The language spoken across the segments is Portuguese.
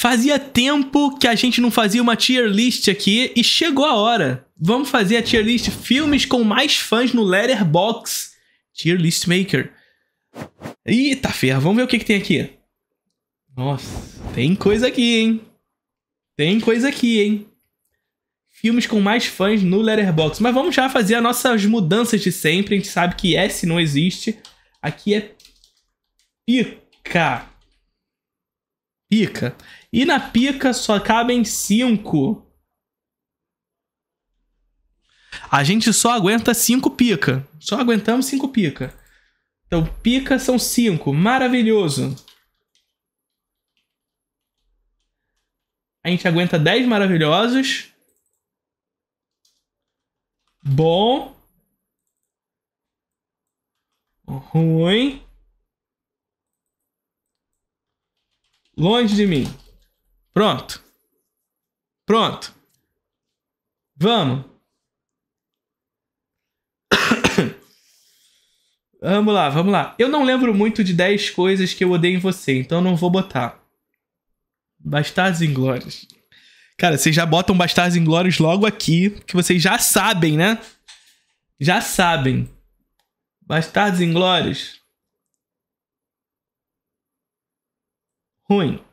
Fazia tempo que a gente não fazia uma tier list aqui e chegou a hora. Vamos fazer a tier list filmes com mais fãs no Letterboxd. Tier list maker. Eita ferro, vamos ver o que, que tem aqui. Nossa, tem coisa aqui, hein? Tem coisa aqui, hein? Filmes com mais fãs no Letterboxd. Mas vamos já fazer as nossas mudanças de sempre. A gente sabe que S não existe. Aqui é pica. Pica. E na pica só cabem cinco. A gente só aguenta cinco pica. Só aguentamos cinco pica. Então, pica são cinco. Maravilhoso. A gente aguenta 10 maravilhosos. Bom. Ruim. Longe de mim. Pronto. Pronto. Vamos. vamos lá, vamos lá. Eu não lembro muito de 10 coisas que eu odeio em você, então não vou botar. Bastardos Inglórios. Cara, vocês já botam Bastardos Inglórios logo aqui, que vocês já sabem, né? Já sabem. Bastardos Inglórios. Ruim.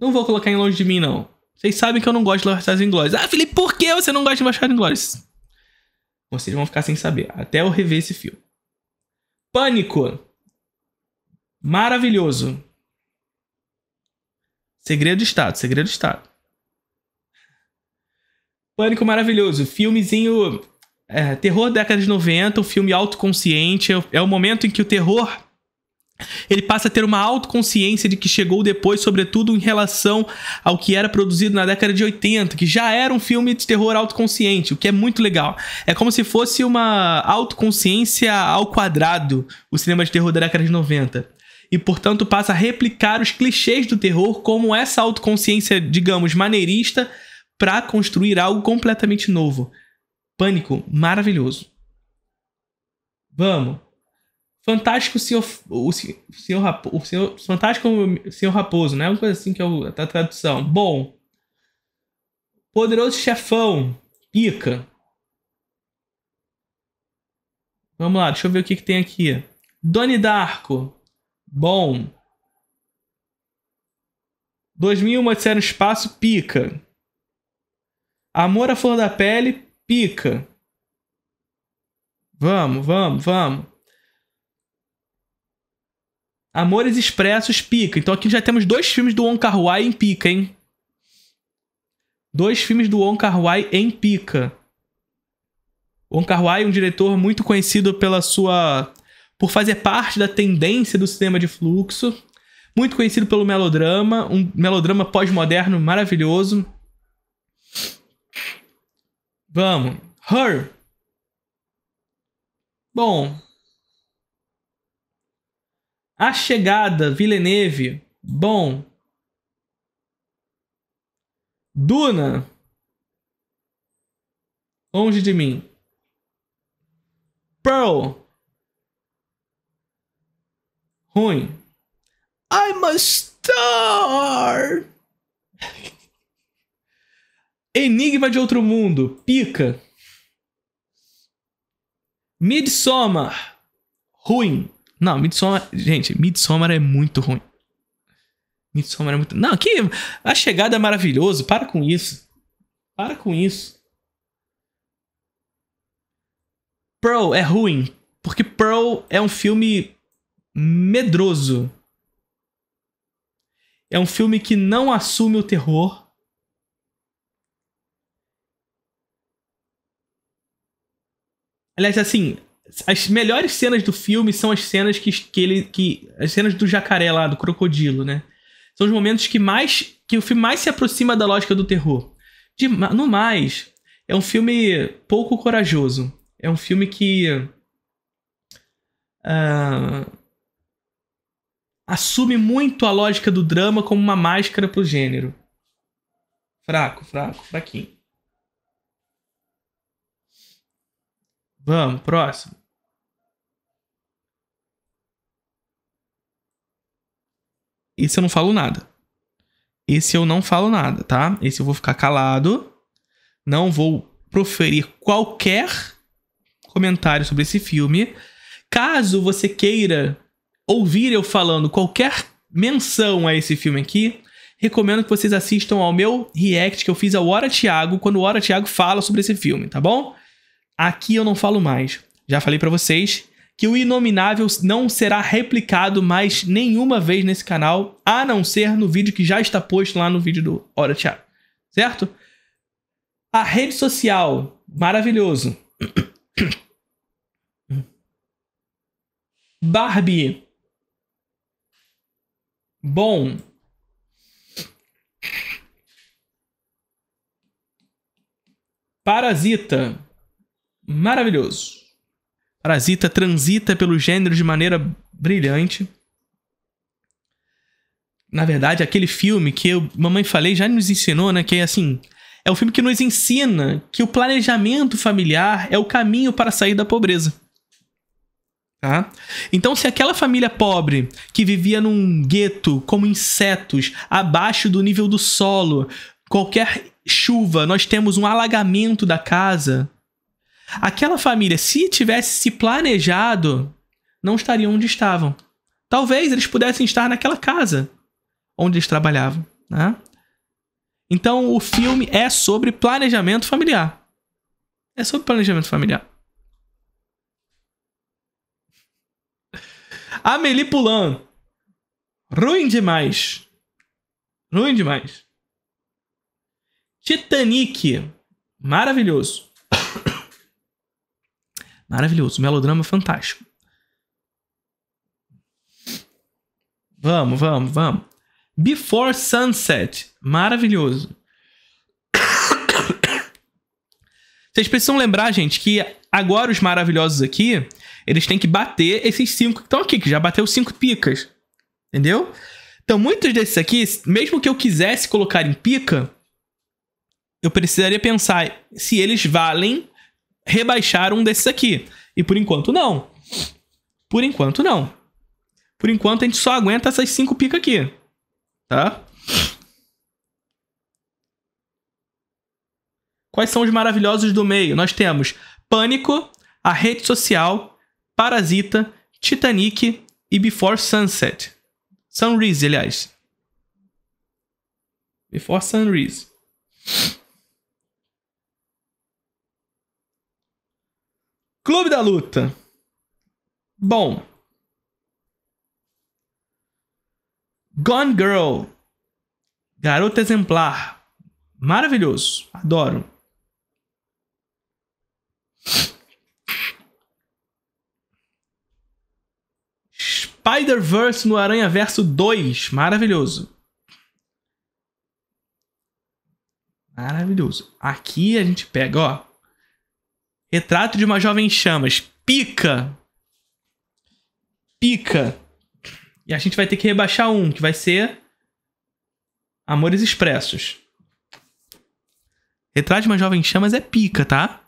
Não vou colocar em longe de mim, não. Vocês sabem que eu não gosto de Bastardos Inglórios. Ah, Felipe, por que você não gosta de Bastardos Inglórios? Vocês vão ficar sem saber, até eu rever esse filme. Pânico. Maravilhoso. Segredo de Estado, Segredo de Estado. Pânico maravilhoso, filmezinho. É, terror década de 90, um filme autoconsciente. É, é o momento em que o terror ele passa a ter uma autoconsciência de que chegou depois, sobretudo em relação ao que era produzido na década de 80, que já era um filme de terror autoconsciente, o que é muito legal. É como se fosse uma autoconsciência ao quadrado, o cinema de terror da década de 90 e, portanto, passa a replicar os clichês do terror como essa autoconsciência, digamos, maneirista para construir algo completamente novo. Pânico, maravilhoso. Vamos. Fantástico Senhor, o Senhor, o Senhor Fantástico Senhor Raposo, né? Uma coisa assim que é a tradução. Bom. Poderoso Chefão, pica. Vamos lá, deixa eu ver o que, que tem aqui. Doni Darko, Bom. 2001 Odisseia no Espaço, pica. Amor à Flor da Pele, pica. Vamos, vamos, vamos. Amores Expressos, pica. Então aqui já temos dois filmes do Wong Kar Wai em pica, hein? Dois filmes do Wong Kar Wai em pica. Wong Kar Wai, um diretor muito conhecido pela sua por fazer parte da tendência do cinema de fluxo, muito conhecido pelo melodrama, um melodrama pós-moderno maravilhoso. Vamos. Her. Bom. A Chegada, Villeneuve. Bom. Duna. Longe de mim. Pearl. Ruim. I'm a star! Enigma de Outro Mundo. Pica. Midsommar. Ruim. Não, Midsommar... Gente, Midsommar é muito ruim. Midsommar é muito... Não, que... A Chegada é maravilhoso. Para com isso. Para com isso. Pearl é ruim. Porque Pearl é um filme medroso. É um filme que não assume o terror. Aliás, assim, as melhores cenas do filme são as cenas que, que ele. Que, as cenas do jacaré lá, do crocodilo, né? São os momentos que mais. que o filme mais se aproxima da lógica do terror. De, no mais, é um filme pouco corajoso. É um filme que. Uh, assume muito a lógica do drama como uma máscara pro gênero. Fraco, fraco, fraquinho. Vamos, próximo. Isso eu não falo nada. Esse eu não falo nada, tá? Esse eu vou ficar calado. Não vou proferir qualquer comentário sobre esse filme. Caso você queira ouvir eu falando qualquer menção a esse filme aqui, recomendo que vocês assistam ao meu react que eu fiz ao Hora Thiago, quando o Hora Thiago fala sobre esse filme, tá bom? Aqui eu não falo mais. Já falei para vocês que o Inominável não será replicado mais nenhuma vez nesse canal, a não ser no vídeo que já está posto lá no vídeo do Hora Thiago. Certo? A rede social, maravilhoso. Barbie. Bom. Parasita. Maravilhoso. Parasita transita pelo gênero de maneira brilhante. Na verdade, aquele filme que eu, mamãe falei, já nos ensinou, né? Que é assim. É um filme que nos ensina que o planejamento familiar é o caminho para sair da pobreza. Tá? Então, se aquela família pobre que vivia num gueto como insetos, abaixo do nível do solo, qualquer chuva, nós temos um alagamento da casa. Aquela família, se tivesse se planejado, não estariam onde estavam. Talvez eles pudessem estar naquela casa onde eles trabalhavam. Né? Então, o filme é sobre planejamento familiar. É sobre planejamento familiar. Amelie Poulain. Ruim demais. Ruim demais. Titanic. Maravilhoso. Maravilhoso. Melodrama fantástico. Vamos, vamos, vamos. Before Sunset. Maravilhoso. Vocês precisam lembrar, gente, que agora os maravilhosos aqui eles têm que bater esses cinco que estão aqui, que já bateu cinco picas. Entendeu? Então, muitos desses aqui, mesmo que eu quisesse colocar em pica, eu precisaria pensar se eles valem rebaixar um desses aqui. E por enquanto, não. Por enquanto, não. Por enquanto, a gente só aguenta essas cinco picas aqui. Tá? Quais são os maravilhosos do meio? Nós temos Pânico, a rede social, Parasita, Titanic e Before Sunset. Sunrise, aliás. Before Sunrise. Clube da Luta. Bom. Gone Girl. Garota Exemplar. Maravilhoso. Adoro. Spider-Verse no Aranha Verso 2. Maravilhoso. Maravilhoso. Aqui a gente pega, ó. Retrato de uma jovem chamas. Pica. Pica. E a gente vai ter que rebaixar um, que vai ser Amores Expressos. Retrato de uma jovem chamas é pica, tá?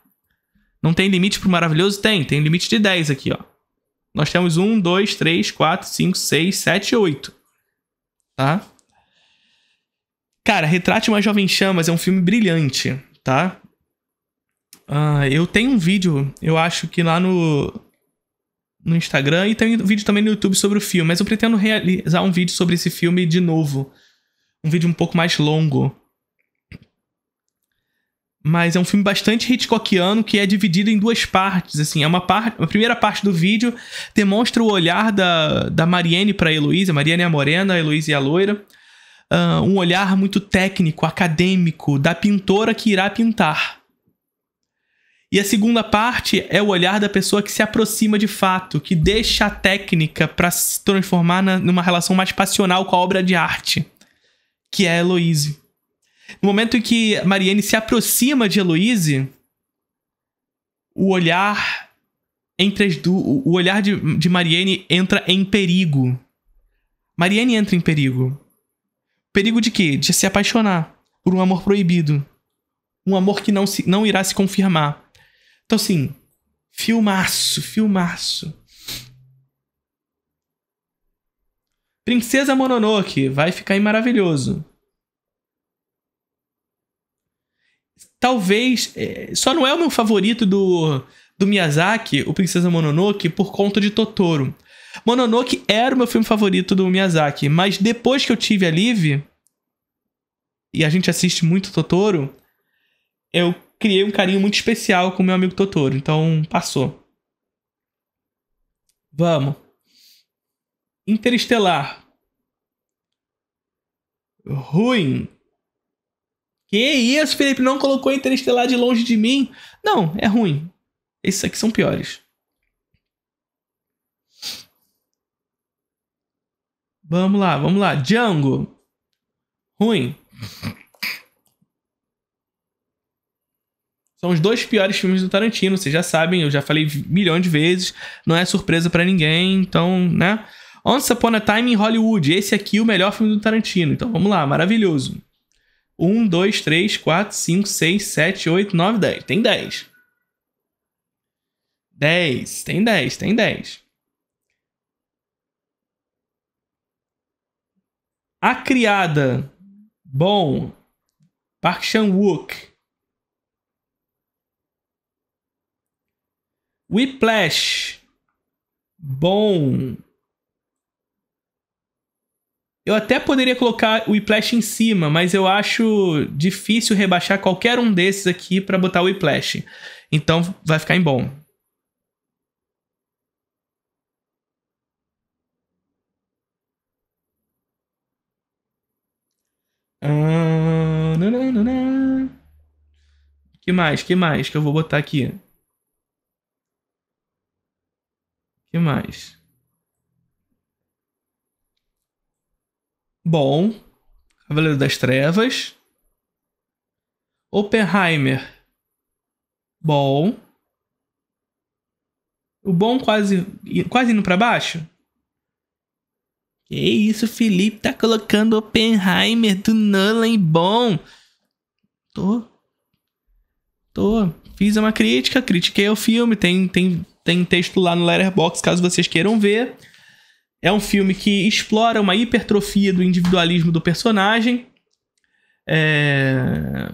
Não tem limite pro maravilhoso? Tem. Tem limite de 10 aqui, ó nós temos 1, 2, 3, 4, 5, 6, 7, 8. Tá? Cara, Retrate uma Jovem Chamas é um filme brilhante, tá? Uh, eu tenho um vídeo, eu acho que lá no, no Instagram e tem um vídeo também no YouTube sobre o filme, mas eu pretendo realizar um vídeo sobre esse filme de novo. Um vídeo um pouco mais longo. Mas é um filme bastante Hitchcockiano que é dividido em duas partes. Assim, é uma parte, a primeira parte do vídeo demonstra o olhar da, da Mariane para Heloísa. Mariane é a morena, a Heloísa é a loira. Uh, um olhar muito técnico, acadêmico, da pintora que irá pintar. E a segunda parte é o olhar da pessoa que se aproxima de fato, que deixa a técnica para se transformar na, numa relação mais passional com a obra de arte, que é a Heloísa. No momento em que Mariane se aproxima de Heloise, o olhar entre as du o olhar de, de Mariane entra em perigo. Mariane entra em perigo. Perigo de quê? De se apaixonar por um amor proibido. Um amor que não, se, não irá se confirmar. Então, assim, filmaço, filmaço. Princesa Mononoke vai ficar aí maravilhoso. Talvez. É, só não é o meu favorito do, do Miyazaki, o Princesa Mononoke, por conta de Totoro. Mononoke era o meu filme favorito do Miyazaki, mas depois que eu tive a Live, e a gente assiste muito Totoro, eu criei um carinho muito especial com meu amigo Totoro, então passou. Vamos. Interestelar. Ruim. Que isso, Felipe? Não colocou Interestelar de longe de mim? Não, é ruim. Esses aqui são piores. Vamos lá, vamos lá. Django. Ruim. São os dois piores filmes do Tarantino, vocês já sabem, eu já falei milhões de vezes, não é surpresa pra ninguém, então, né? Once Upon a Time em Hollywood, esse aqui é o melhor filme do Tarantino, então vamos lá, maravilhoso. 1, 2, 3, 4, 5, 6, 7, 8, 9, 10. Tem 10. 10, tem 10, tem 10. A Criada. Bom. Park Chan-wook. Whiplash. Bom. Eu até poderia colocar o Whiplash em cima, mas eu acho difícil rebaixar qualquer um desses aqui para botar o Whiplash. Então vai ficar em bom. Ah. Que mais? Que mais que eu vou botar aqui? Que mais? Bom. Cavaleiro das Trevas. Oppenheimer. Bom. O bom quase quase indo pra baixo. Que isso, Felipe tá colocando Oppenheimer do Nolan em bom. Tô. Tô. Fiz uma crítica, critiquei o filme, tem, tem, tem texto lá no Letterboxd caso vocês queiram ver. É um filme que explora uma hipertrofia do individualismo do personagem. É...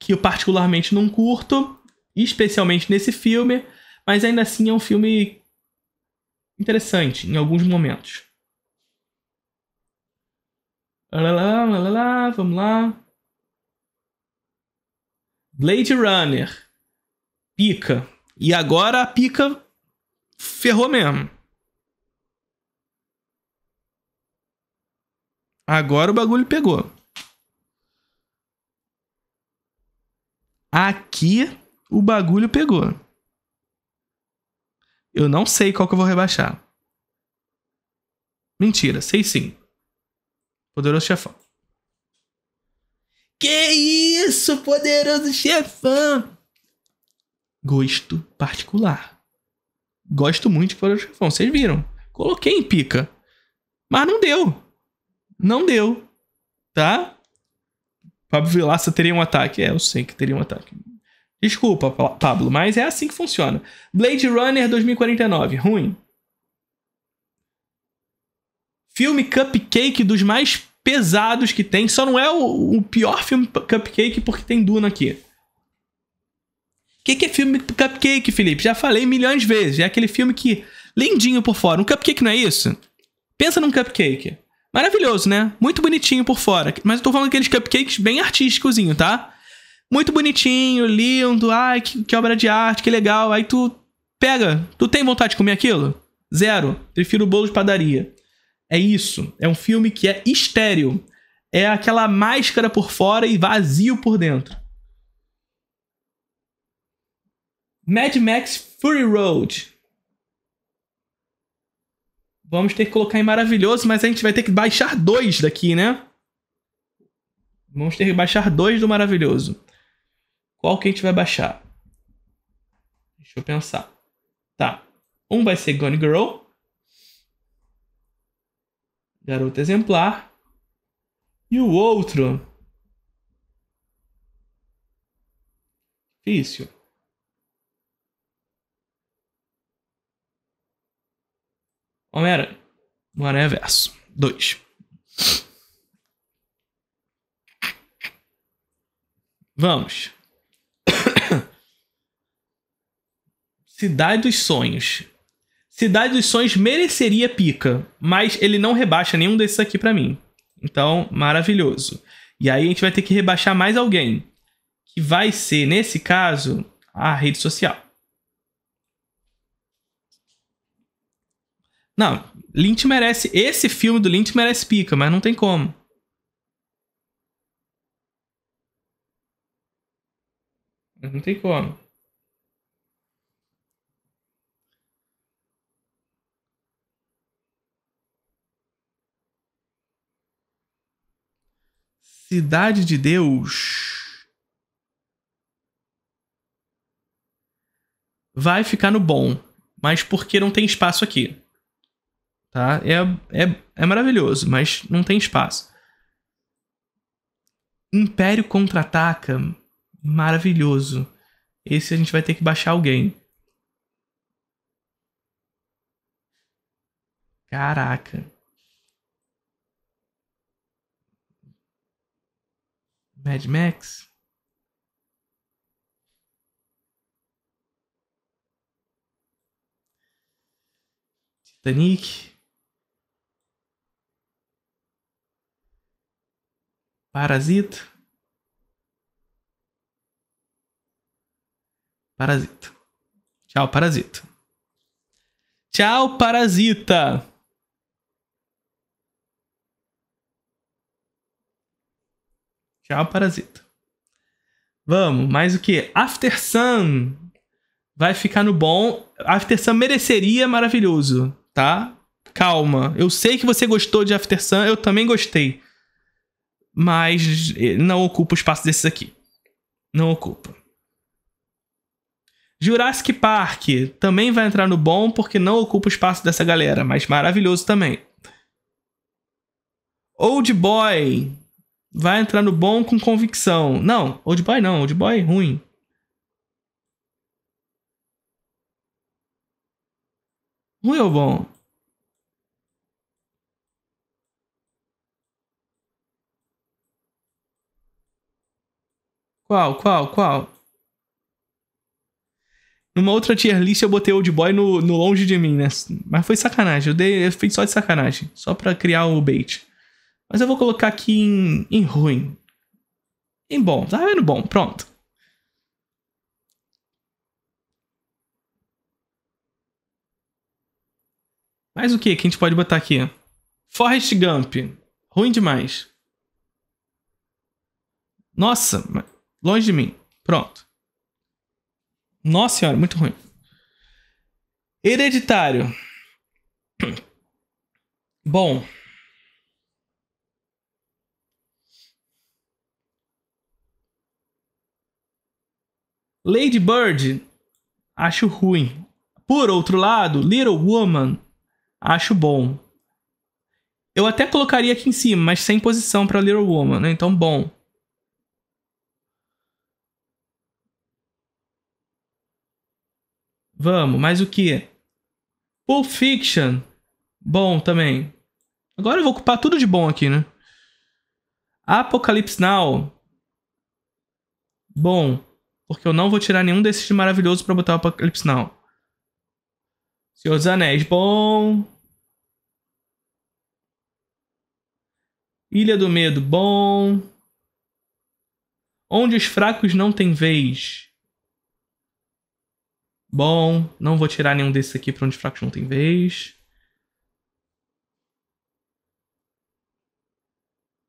Que eu particularmente não curto, especialmente nesse filme, mas ainda assim é um filme interessante em alguns momentos. Lá, lá, lá, lá, vamos lá. Blade Runner. Pica. E agora a pica ferrou mesmo. Agora o bagulho pegou. Aqui o bagulho pegou. Eu não sei qual que eu vou rebaixar. Mentira, sei sim. Poderoso Chefão. Que isso, Poderoso Chefão! Gosto particular. Gosto muito de Poderoso Chefão, vocês viram. Coloquei em pica. Mas não deu. Não deu. Tá? Pablo Vilaça teria um ataque. É, eu sei que teria um ataque. Desculpa, Pablo, mas é assim que funciona. Blade Runner 2049, ruim. Filme Cupcake dos mais pesados que tem. Só não é o, o pior filme Cupcake porque tem Duna aqui. O que, que é filme Cupcake, Felipe? Já falei milhões de vezes. É aquele filme que. Lindinho por fora. Um cupcake não é isso? Pensa num cupcake. Maravilhoso, né? Muito bonitinho por fora. Mas eu tô falando aqueles cupcakes bem artísticozinho, tá? Muito bonitinho, lindo. Ai, que, que obra de arte, que legal. Aí tu pega. Tu tem vontade de comer aquilo? Zero. Prefiro bolo de padaria. É isso. É um filme que é estéreo. É aquela máscara por fora e vazio por dentro. Mad Max Fury Road. Vamos ter que colocar em maravilhoso, mas a gente vai ter que baixar dois daqui, né? Vamos ter que baixar dois do maravilhoso. Qual que a gente vai baixar? Deixa eu pensar. Tá. Um vai ser Gone Girl. Garota exemplar. E o outro. Difícil. Homem-Aranha. No Aranha Verso. 2. Vamos. Cidade dos Sonhos. Cidade dos Sonhos mereceria pica, mas ele não rebaixa nenhum desses aqui para mim. Então, maravilhoso. E aí a gente vai ter que rebaixar mais alguém, que vai ser, nesse caso, a rede social. Não, Lynch merece. Esse filme do Lynch merece pica, mas não tem como. Não tem como. Cidade de Deus. Vai ficar no bom, mas porque não tem espaço aqui. Tá? É, é, é maravilhoso, mas não tem espaço. Império contra-ataca. Maravilhoso. Esse a gente vai ter que baixar alguém. Caraca. Mad Max. Titanic. Parasita. Parasita. Tchau, Parasita. Tchau, Parasita. Tchau, Parasita. Vamos, mais o que? After Sun. Vai ficar no bom. After Sun mereceria maravilhoso, tá? Calma. Eu sei que você gostou de After Sun, eu também gostei. Mas não ocupa o espaço desses aqui. Não ocupa. Jurassic Park também vai entrar no bom porque não ocupa o espaço dessa galera, mas maravilhoso também. Old Boy vai entrar no bom com convicção. Não, Old Boy não, Old Boy é ruim. Ruim ou bom? Qual, qual, qual? Numa outra tier list eu botei Old Boy no, no longe de mim, né? Mas foi sacanagem. Eu, dei, eu fiz só de sacanagem. Só pra criar o bait. Mas eu vou colocar aqui em, em ruim. Em bom. Tá vendo bom? Pronto. Mais o que que a gente pode botar aqui? Forrest Gump. Ruim demais. Nossa, longe de mim. Pronto. Nossa senhora, muito ruim. Hereditário. Bom. Lady Bird, acho ruim. Por outro lado, Little Woman, acho bom. Eu até colocaria aqui em cima, mas sem posição para Little Woman, né? Então, bom. Vamos, mais o que? Pulp Fiction. Bom também. Agora eu vou ocupar tudo de bom aqui, né? Apocalypse Now. Bom. Porque eu não vou tirar nenhum desses de maravilhoso pra botar o Apocalypse Now. Senhor dos Anéis. Bom. Ilha do Medo. Bom. Onde os fracos não têm vez. Bom, não vou tirar nenhum desses aqui onde fracos não tem vez.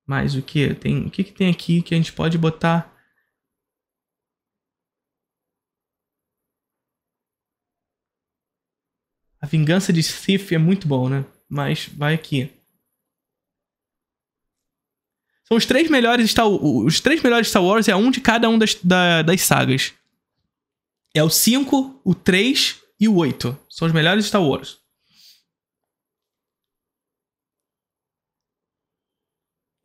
Mais o que? Tem, o que, que tem aqui que a gente pode botar? A vingança de Sif é muito bom, né? Mas vai aqui. São os três melhores Star Os três melhores Star Wars é um de cada um das, da, das sagas. É o 5, o 3 e o 8. São os melhores Star Wars.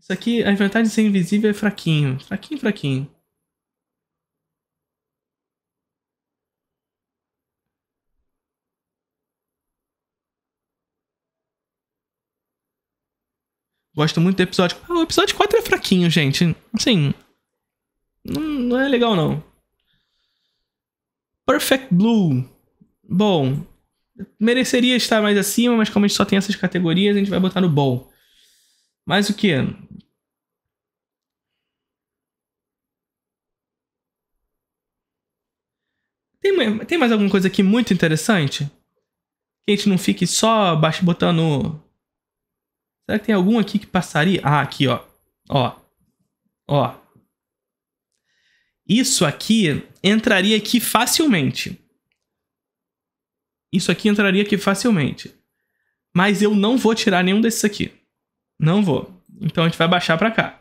Isso aqui, a vantagem de ser invisível é fraquinho. Fraquinho, fraquinho. Gosto muito do episódio. Ah, o episódio 4 é fraquinho, gente. Assim. Não, não é legal, não. Perfect Blue. Bom, mereceria estar mais acima, mas como a gente só tem essas categorias, a gente vai botar no bom. Mas o que? Tem, tem mais alguma coisa aqui muito interessante? Que a gente não fique só botando. Será que tem algum aqui que passaria? Ah, aqui, ó. Ó. Ó. Isso aqui entraria aqui facilmente. Isso aqui entraria aqui facilmente. Mas eu não vou tirar nenhum desses aqui. Não vou. Então a gente vai baixar pra cá.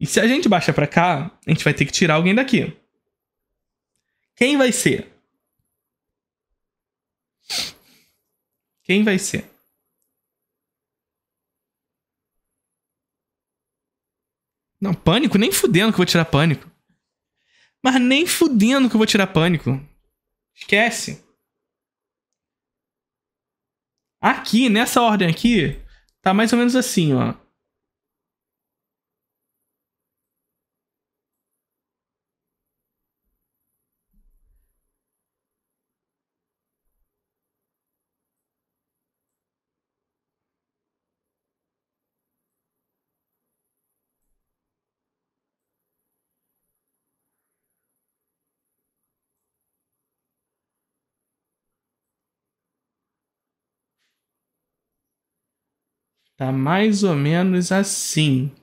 E se a gente baixar pra cá, a gente vai ter que tirar alguém daqui. Quem vai ser? Quem vai ser? Não, pânico? Nem fudendo que eu vou tirar pânico. Mas nem fudendo que eu vou tirar pânico. Esquece. Aqui, nessa ordem aqui, tá mais ou menos assim, ó. Tá mais ou menos assim.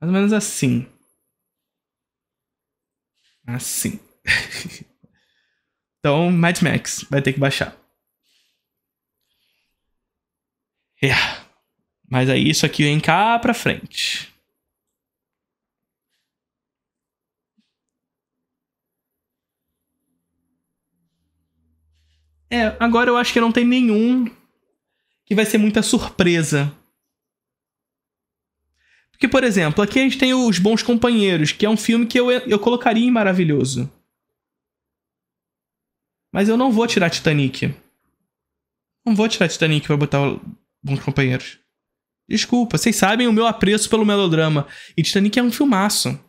Mais ou menos assim. Assim. então, Mad Max vai ter que baixar. É. Mas aí isso aqui vem cá pra frente. É, agora eu acho que não tem nenhum que vai ser muita surpresa. Porque, por exemplo, aqui a gente tem Os Bons Companheiros, que é um filme que eu, eu colocaria em maravilhoso. Mas eu não vou tirar Titanic. Não vou tirar Titanic pra botar Bons Companheiros. Desculpa, vocês sabem o meu apreço pelo melodrama. E Titanic é um filmaço.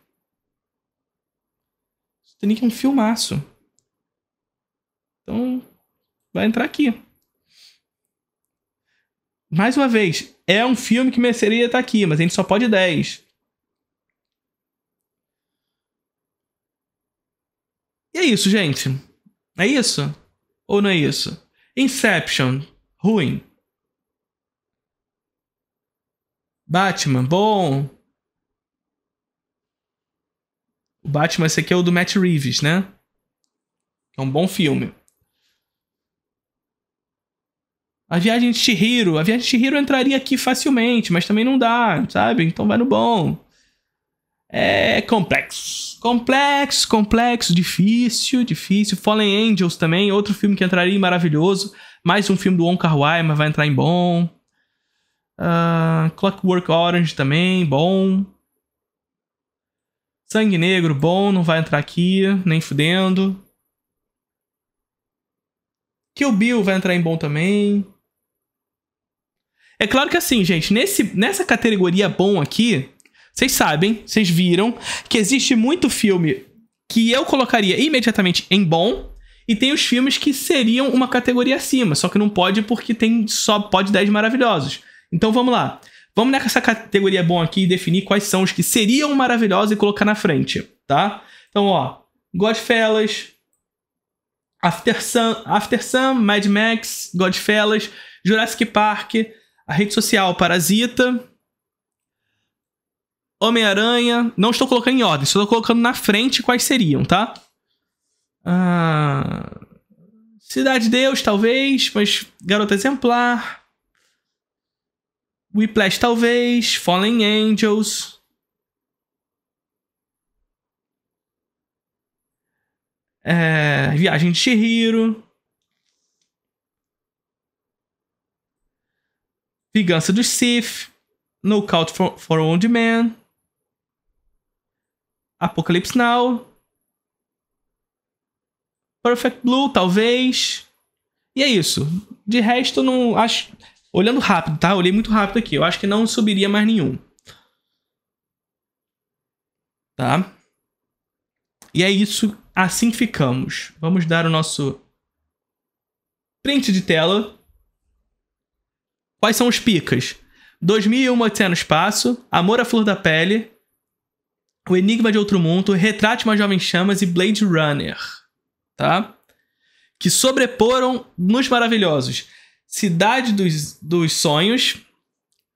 Titanic é um filmaço. Então, vai entrar aqui mais uma vez, é um filme que mereceria estar aqui, mas a gente só pode 10. E é isso, gente. É isso? Ou não é isso? Inception, ruim. Batman, bom. O Batman, esse aqui é o do Matt Reeves, né? É um bom filme. A viagem de Chihiro, a viagem de Chihiro entraria aqui facilmente, mas também não dá, sabe? Então vai no bom. É complexo. Complexo, complexo, difícil, difícil. Fallen Angels também, outro filme que entraria maravilhoso. Mais um filme do Wong Kar Wai, mas vai entrar em bom. Uh, Clockwork Orange também, bom. Sangue Negro, bom, não vai entrar aqui, nem fudendo. Kill Bill vai entrar em bom também. É claro que assim, gente, nesse, nessa categoria bom aqui, vocês sabem, vocês viram, que existe muito filme que eu colocaria imediatamente em bom, e tem os filmes que seriam uma categoria acima, só que não pode porque tem só pode 10 maravilhosos. Então vamos lá. Vamos nessa categoria bom aqui e definir quais são os que seriam maravilhosos e colocar na frente, tá? Então, ó, Godfellas, After Sun, After Sun, Mad Max, Godfellas, Jurassic Park, a rede social Parasita, Homem-Aranha. Não estou colocando em ordem, estou colocando na frente quais seriam, tá? Ah, Cidade de Deus, talvez, mas Garota Exemplar. Whiplash, talvez. Fallen Angels. É, Viagem de Shihiro. Vingança dos Sith, Knockout for, for Old Man, Apocalypse Now, Perfect Blue, talvez. E é isso. De resto, não acho. Olhando rápido, tá? Olhei muito rápido aqui. Eu acho que não subiria mais nenhum. Tá? E é isso, assim ficamos. Vamos dar o nosso print de tela. Quais são os picas? 2001 Odisseia no Espaço, Amor à Flor da Pele, O Enigma de Outro Mundo, Retrate uma Jovem Chamas e Blade Runner, tá? Que sobreporam nos maravilhosos Cidade dos, dos Sonhos,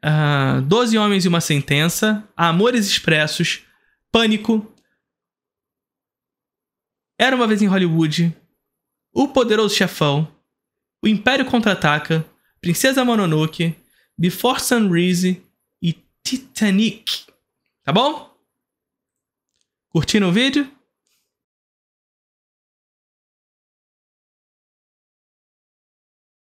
uh, Doze Homens e uma Sentença, Amores Expressos, Pânico, Era uma Vez em Hollywood, O Poderoso Chefão, O Império Contra-Ataca, Princesa Mononoke, Before Sunrise e Titanic. Tá bom? Curtindo o vídeo?